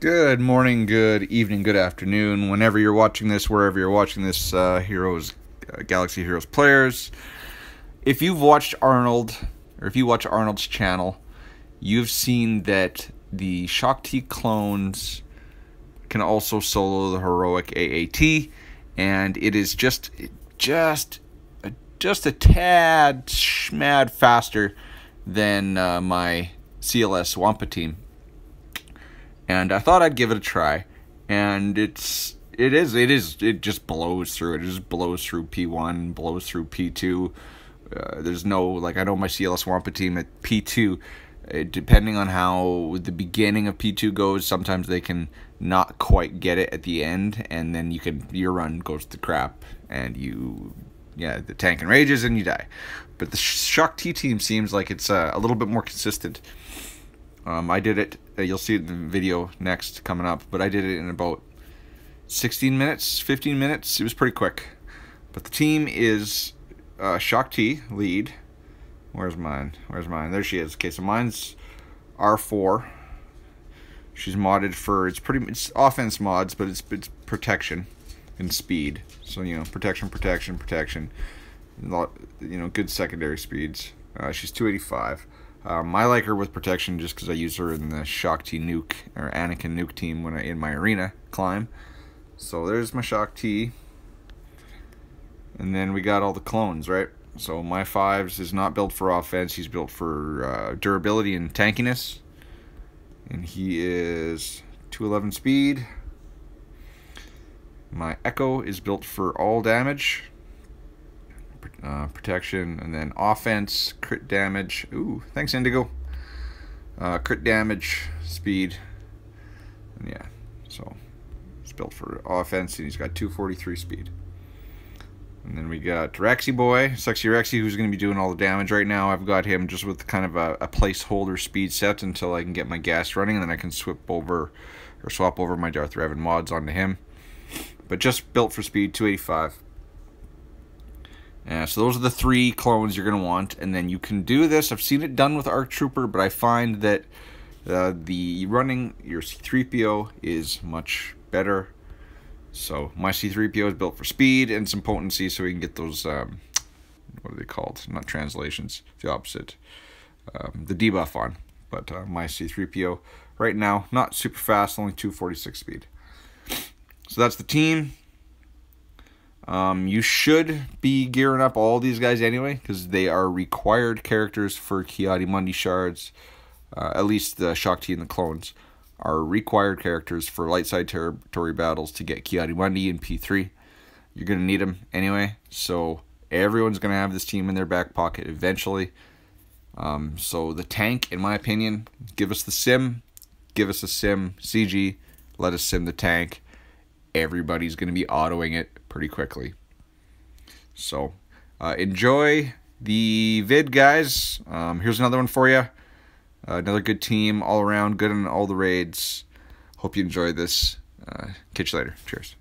Good morning, good evening, good afternoon, whenever you're watching this, wherever you're watching this, uh, Heroes, uh, Galaxy Heroes players. If you've watched Arnold, or if you watch Arnold's channel, you've seen that the Shaak Ti clones can also solo the heroic AAT, and it is just, just, just a tad schmad faster than uh, my CLS Wampa team and I thought I'd give it a try. And it's it is it is it just blows through it. It just blows through P1, blows through P2. Uh, there's no like I know my CLS Wampa team at P2. Uh, depending on how the beginning of P2 goes, sometimes they can not quite get it at the end, and then you can your run goes to crap, and you yeah the tank enrages and you die. But the Shaak Ti team seems like it's uh, a little bit more consistent. Um, I did it. Uh, you'll see the video next coming up, but I did it in about 16 minutes, 15 minutes. It was pretty quick. But the team is uh, Ti lead. Where's mine? Where's mine? There she is. Okay, so mine's R4. She's modded for it's pretty it's offense mods, but it's it's protection and speed. So you know protection, protection, protection. Lot, you know good secondary speeds. Uh, she's 285. Um, I like her with protection just because I use her in the Shaak Ti Nuke or Anakin Nuke team when I in my arena climb. So there's my Shaak Ti. And then we got all the clones, right? So my fives is not built for offense. He's built for uh, durability and tankiness. And he is 211 speed. My Echo is built for all damage uh, protection, and then offense, crit damage. Ooh, thanks Indigo. Uh, crit damage, speed, and yeah, so it's built for offense, and he's got 243 speed. And then we got Rexy Boy, Sexy Rexy, who's going to be doing all the damage right now. I've got him just with kind of a, a, placeholder speed set until I can get my gas running, and then I can swap over or swap over my Darth Revan mods onto him. But just built for speed, 285. Uh, so those are the three clones you're going to want. And then you can do this. I've seen it done with ARC Trooper, but I find that uh, the running your C-3PO is much better. So my C-3PO is built for speed and some potency so we can get those, um, what are they called? Not translations, the opposite. Um, the debuff on. But uh, my C-3PO right now, not super fast, only 246 speed. So that's the team. Um, you should be gearing up all these guys anyway, because they are required characters for Ki-Adi-Mundi shards. Uh, at least the Shaak Ti and the clones are required characters for light side territory battles to get Ki-Adi-Mundi in P3. You're going to need them anyway, so everyone's going to have this team in their back pocket eventually. Um, so the tank, in my opinion, give us the sim, give us a sim CG, let us sim the tank. Everybody's going to be autoing it pretty quickly. So uh, enjoy the vid, guys. Um, here's another one for you. Uh, another good team all around, good in all the raids. Hope you enjoy this. Uh, catch you later. Cheers.